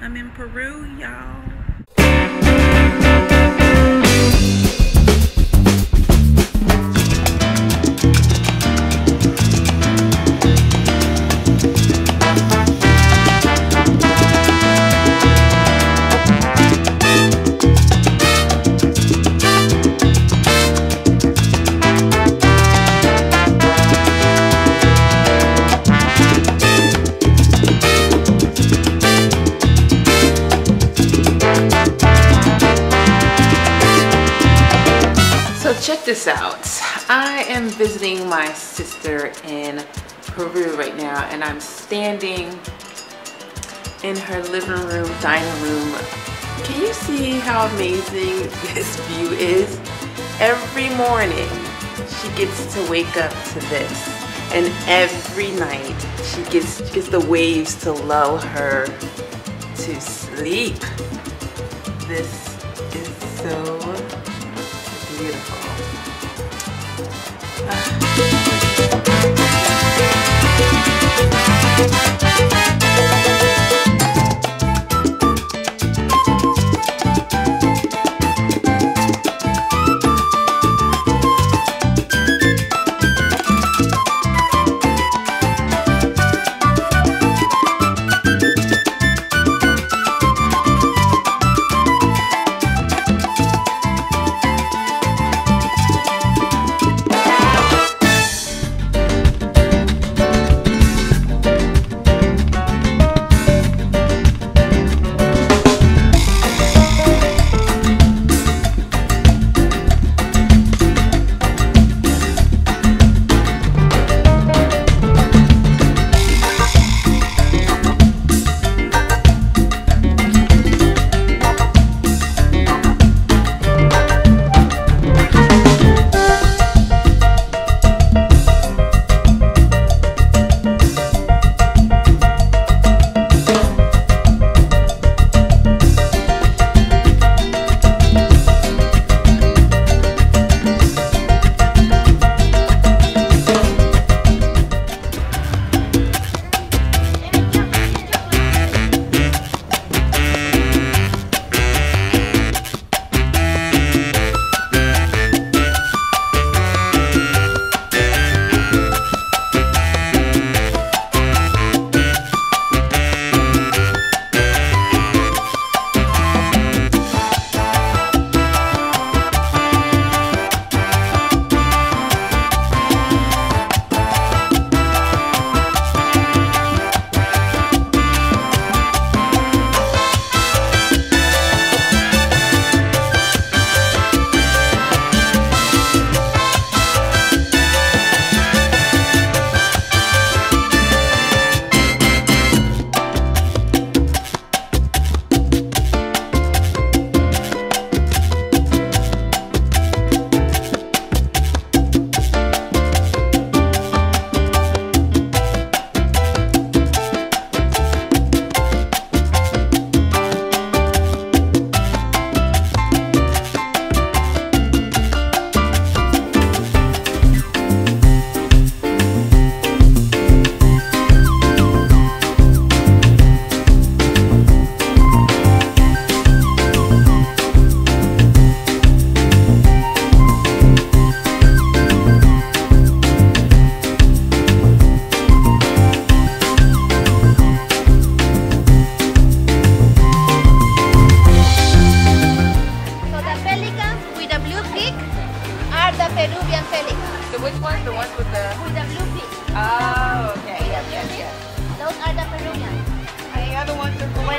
I'm in Peru, y'all. This out. I am visiting my sister in Peru right now and I'm standing in her living room, dining room. Can you see how amazing this view is? Every morning she gets to wake up to this and every night she gets, she gets the waves to lull her to sleep. This is so beautiful.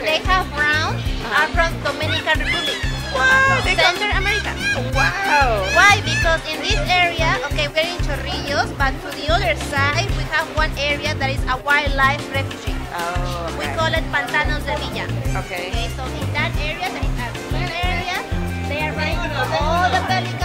They have brown, are from Dominican Republic, Wow, they come Central America. Wow. Why? Because in this area, okay, we're in Chorrillos, but to the other side, we have one area that is a wildlife refuge. Oh, We call it Pantanos de Villa. Okay. Okay, so in that area, that is a rural area, they are running all the pelicans